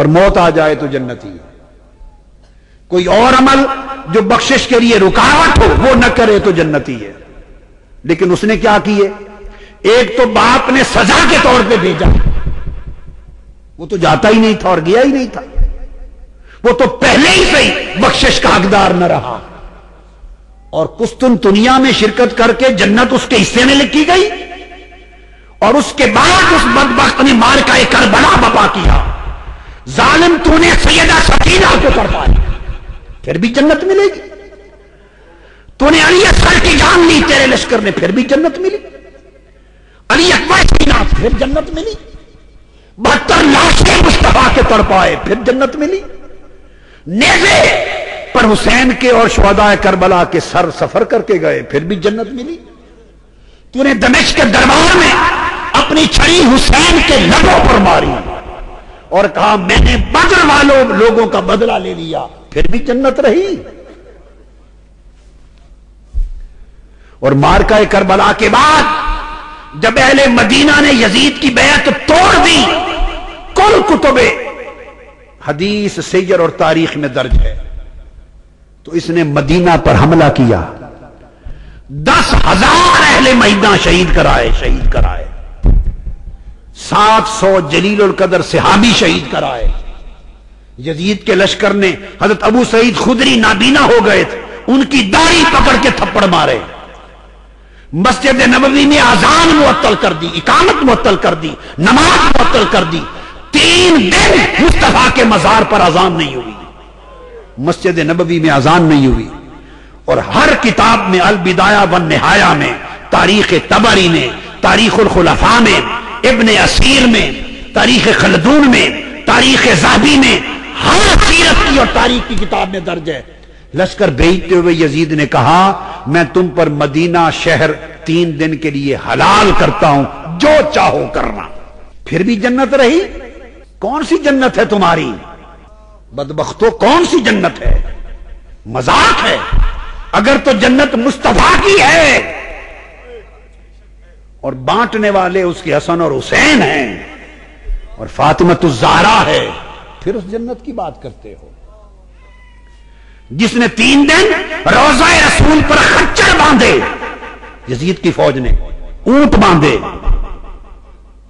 और मौत आ जाए तो जन्नती है कोई और अमल जो बख्शिश के लिए रुकावट हो, वो न करे तो जन्नती है लेकिन उसने क्या किए? एक तो बाप ने सजा के तौर पे भेजा। वो तो जाता ही नहीं था और गया ही नहीं था। वो तो पहले ही से बख्शिश का हकदार न रहा। और कुस्तुन दुनिया में शिरकत करके जन्नत उसके हिस्से में लिखी गई और उसके बाद उस बदबख्त ने मार का एक बड़ा बपा किया। जालिम तूने सैयदा सकीना को पाया। फिर भी जन्नत मिलेगी। तूने अली असर की जान ली, तेरे लश्कर ने फिर भी जन्नत मिली। अली अकबर सीना फिर जन्नत मिली। बहत्तर लाशें मुस्तफ़ा के तड़ पाए, फिर जन्नत मिली। नेजे पर हुसैन के और शहदा करबला के सर सफ़र करके गए, फिर भी जन्नत मिली। तूने दमिश के दरबार में अपनी छड़ी हुसैन के लबों पर मारी। और कहा, मैंने बदर वालों लोगों का बदला ले लिया, फिर भी जन्नत रही। और मारका करबला के बाद, जब अहले मदीना ने यजीद की बैत तोड़ दी, कुल कुतुबे, हदीस सैर और तारीख में दर्ज है। तो इसने मदीना पर हमला किया। दस हज़ार अहले महीना शहीद कराए शहीद कराए। सात सौ जलील और कदर सिहाबी शहीद कराए। यजीद के लश्कर ने हज़रत अबू सईद खुदरी नाबीना हो गए थे, उनकी दाढ़ी पकड़ के थप्पड़ मारे। मस्जिद नबवी में आजान मुअत्तल कर दी, इकामत मुअत्तल कर दी, नमाज़ मुअत्तल कर दी। तीन दिन मुस्तफ़ा के मजार पर आजान नहीं हुई। मस्जिद नबवी में आजान नहीं हुई। और हर किताब में अलबिदाया व नहाया में तारीख तबरी ने तारीख खुलफा में इब्न असीर में, तारीख खलदून में, तारीख जाबी में, हर सीरत की और तारीख की किताब में दर्ज है। लश्कर भेजते हुए यजीद ने कहा, मैं तुम पर मदीना शहर तीन दिन के लिए हलाल करता हूँ, जो चाहो करना। फिर भी जन्नत रही? कौन सी जन्नत है तुम्हारी? बदबख्तो कौन सी जन्नत है? मज़ाक है। अगर तो जन्नत मुस्तफ़ा की है और बांटने वाले उसके हसन और हुसैन हैं। और फातिमत जारा है। फिर उस जन्नत की बात करते हो। जिसने तीन दिन रोजा रसूल पर खच्चर बांधे, यजीद की फौज ने ऊँट बांधे।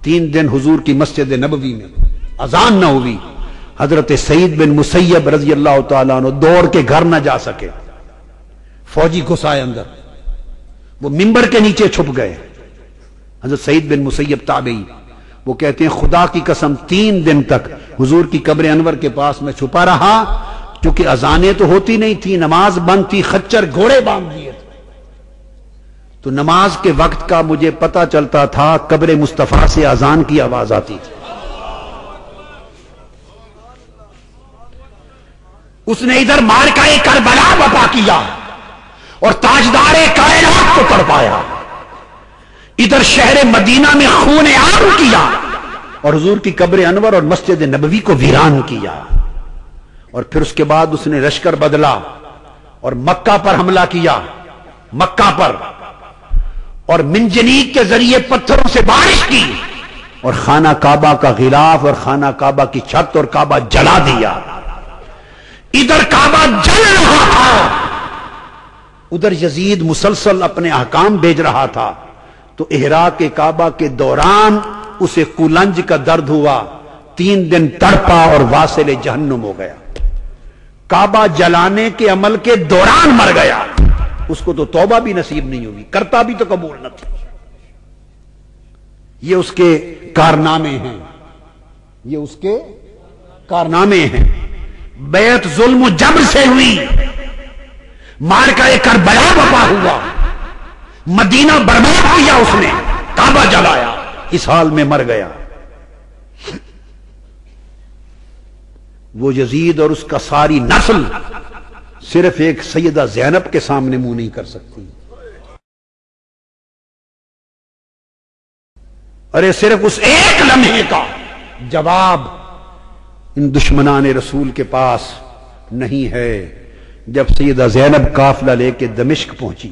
तीन दिन हुजूर की मस्जिद नबवी में अजान न हुई। हज़रत सईद बिन मुसैब रज़ी अल्लाह तु दौड़ के घर ना जा सके। फौजी घुसाए अंदर। वो मिंबर के नीचे छुप गए। हज़रत सईद बिन मुसैब ताबई। वो कहते हैं, खुदा की कसम, तीन दिन तक हुजूर की कब्र अनवर के पास में छुपा रहा, क्योंकि अजाने तो होती नहीं थी, नमाज़ बंद थी, खच्चर घोड़े बाँध दिए तो नमाज़ के वक्त का मुझे पता चलता था, कब्र मुस्तफ़ा से अजान की आवाज़ आती थी। उसने इधर मार का एक करबला किया और ताजदार कायनात को तड़पाया। इधर शहर मदीना में खून आम किया और हजूर की कब्र अनवर और मस्जिद नबवी को वीरान किया। और फिर उसके बाद उसने लश्कर बदला और मक्का पर हमला किया, मक्का पर। और मिंजनीक के ज़रिए पत्थरों से बारिश की और खाना काबा का गिलाफ और खाना काबा की छत और काबा जला दिया। इधर काबा जल रहा था, उधर यजीद मुसलसल अपने अहकाम भेज रहा था। तो एहरा के काबा के दौरान उसे कुलंज का दर्द हुआ, तीन दिन तड़पा और वासिल जहन्नुम हो गया। काबा जलाने के अमल के दौरान मर गया। उसको तो तौबा भी नसीब नहीं हुई करता भी तो कबूल न थी। ये उसके कारनामे हैं। ये उसके कारनामे हैं। बेत जुल्म जबर से हुई। मार का एक कर बड़ा बपा हुआ। मदीना बर्बाद किया उसने, काबा जलाया, इस हाल में मर गया। वो यजीद और उसका सारी नस्ल सिर्फ़ एक सैयदा जैनब के सामने मुँह नहीं कर सकती। अरे सिर्फ़ उस एक लम्हे का जवाब इन दुश्मनान रसूल के पास नहीं है, जब सैदा जैनब काफिला लेके दमिश्क पहुँची।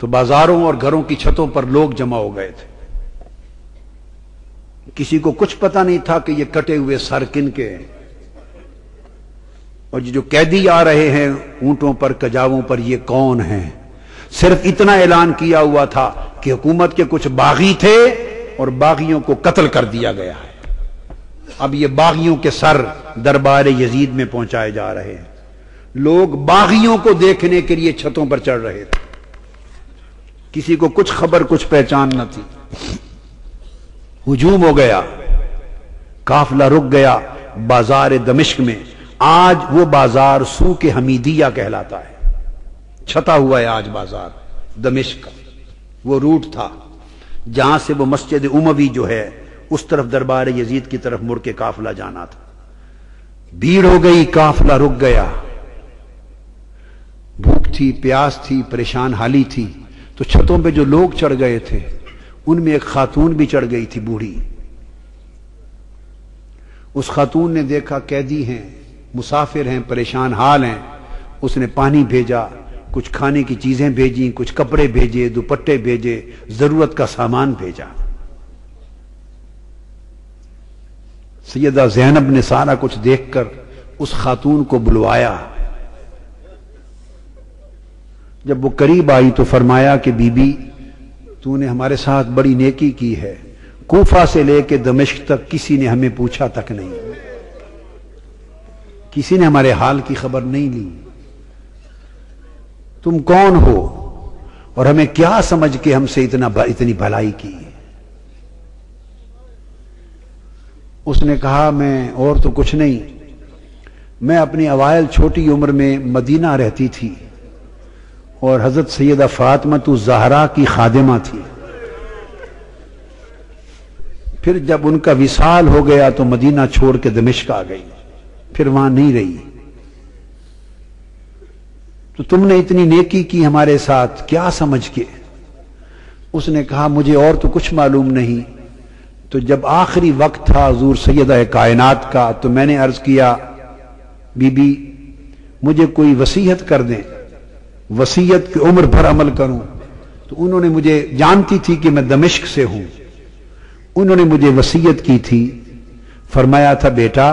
तो बाजारों और घरों की छतों पर लोग जमा हो गए थे। किसी को कुछ पता नहीं था कि ये कटे हुए सर किन के हैं। और जो कैदी आ रहे हैं, ऊंटों पर, कजावों पर, ये कौन है? सिर्फ़ इतना ऐलान किया हुआ था कि हुकूमत के कुछ बागी थे और बागियों को कत्ल कर दिया गया है। अब ये बागियों के सर दरबार यजीद में पहुँचाए जा रहे हैं। लोग बागियों को देखने के लिए छतों पर चढ़ रहे थे। किसी को कुछ खबर, कुछ पहचान न थी। हुजूम हो गया, काफला रुक गया बाज़ार दमिश्क में। आज वो बाज़ार सू के हमीदिया कहलाता है। छता हुआ है आज बाज़ार दमिश्क का। वो रूट था, जहाँ से वो मस्जिद उमवी जो है, उस तरफ़ दरबार यजीद की तरफ़ मुड़ के काफला जाना था। भीड़ हो गई, काफला रुक गया। भूख थी, प्यास थी, परेशान, हाली थी। तो छतों पे जो लोग चढ़ गए थे, उनमें एक खातून भी चढ़ गई थी बूढ़ी। उस खातून ने देखा कैदी हैं, मुसाफिर हैं, परेशान हाल हैं। उसने पानी भेजा, कुछ खाने की चीज़ें भेजी, कुछ कपड़े भेजे, दुपट्टे भेजे, ज़रूरत का सामान भेजा। सैयदा जैनब ने सारा कुछ देखकर उस खातून को बुलवाया। जब वो करीब आई तो फरमाया कि, बीबी, तूने हमारे साथ बड़ी नेकी की है। कोफा से लेके दमिश्क तक किसी ने हमें पूछा तक नहीं। किसी ने हमारे हाल की खबर नहीं ली। तुम कौन हो और हमें क्या समझ के हमसे इतना इतनी भलाई की उसने कहा, मैं और तो कुछ नहीं। मैं अपनी अवायल छोटी उम्र में मदीना रहती थी। और हज़रत सैदा फातमा तो जहरा की खादिमा थी। फिर जब उनका विशाल हो गया तो मदीना छोड़ के दमिश्क आ गई। फिर वहाँ नहीं रही। तो तुमने इतनी नेकी की हमारे साथ, क्या समझ के? उसने कहा, मुझे और तो कुछ मालूम नहीं। तो जब आखिरी वक्त था हजूर सैद कायनात का तो मैंने अर्ज़ किया, बीबी, मुझे कोई वसीहत कर दें। वसीयत की उम्र भर अमल करूँ। तो उन्होंने मुझे जानती थी कि मैं दमिश्क से हूँ। उन्होंने मुझे वसीयत की थी। फरमाया था, बेटा,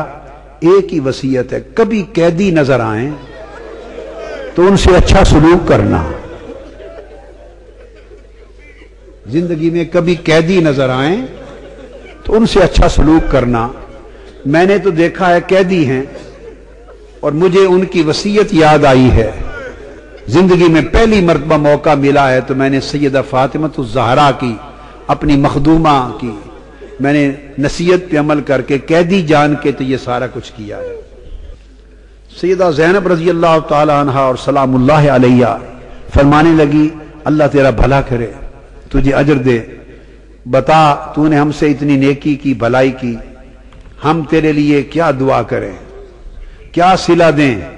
एक ही वसीयत है, कभी कैदी नज़र आए तो उनसे अच्छा सलूक करना। ज़िंदगी में कभी कैदी नज़र आए तो उनसे अच्छा सलूक करना। मैंने तो देखा है, कैदी हैं और मुझे उनकी वसीयत याद आई है। ज़िंदगी में पहली मरतबा मौका मिला है तो मैंने सैदा फातिमत जहरा की, अपनी मखदूमा की। मैंने नसीहत पे अमल करके, कैदी जान के तो ये सारा कुछ किया है। सैदा जैनब रज़ी अल्लाह तहा और सलाम अलैया फरमाने लगी, अल्लाह तेरा भला करे, तुझे अजर दे। बता, तूने हमसे इतनी नेकी की, भलाई की। हम तेरे लिए क्या दुआ करें? क्या सिला दें?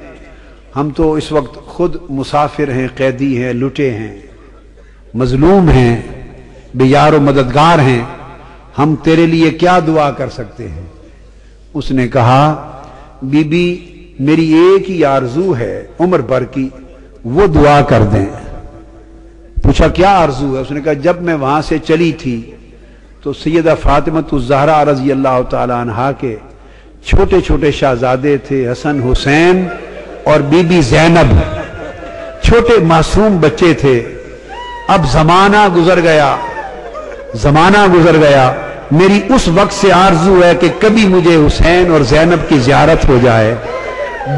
हम तो इस वक्त खुद मुसाफिर हैं, कैदी हैं, लुटे हैं, मजलूम हैं, बेयार मददगार हैं। हम तेरे लिए क्या दुआ कर सकते हैं? उसने कहा, बीबी, मेरी एक ही आरज़ू है, उम्र भर की, वो दुआ कर दें। पूछा, क्या आरज़ू है? उसने कहा, जब मैं वहाँ से चली थी तो सैदा फातिमत जहरा रज़ी अल्लाह तहा के छोटे छोटे शहजादे थे, हसन, हुसैन और बीबी जैनब, छोटे मासूम बच्चे थे। अब जमाना गुजर गया, जमाना गुजर गया। मेरी उस वक्त से आरज़ू है कि कभी मुझे हुसैन और जैनब की जियारत हो जाए।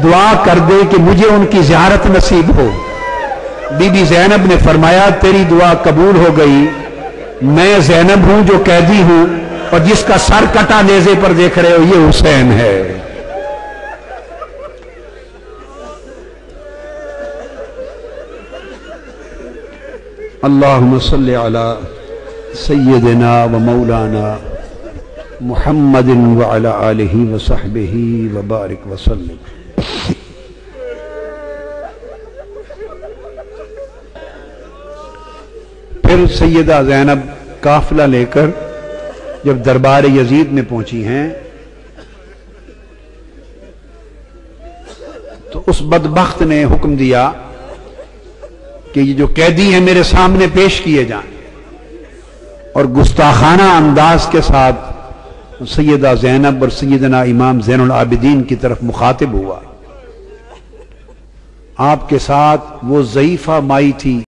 दुआ कर दे कि मुझे उनकी जियारत नसीब हो। बीबी जैनब ने फरमाया, तेरी दुआ कबूल हो गई। मैं जैनब हूँ जो कैदी हूँ और जिसका सर कटा नेजे पर देख रहे हो, ये हुसैन है। अल्लाह अला सैदना व मौलाना मोहम्मद वही वसाहब वबारक वसलम फिर सैदा जैनब काफिला लेकर जब दरबार यजीद में पहुँची हैं तो उस बदबख्त ने हुक्म दिया कि ये जो कैदी है मेरे सामने पेश किए जाए। और गुस्ताखाना अंदाज के साथ सैदा जैनब और सैदना इमाम जैन आबिदीन की तरफ़ मुखातिब हुआ। आपके साथ वो जयीफा माई थी।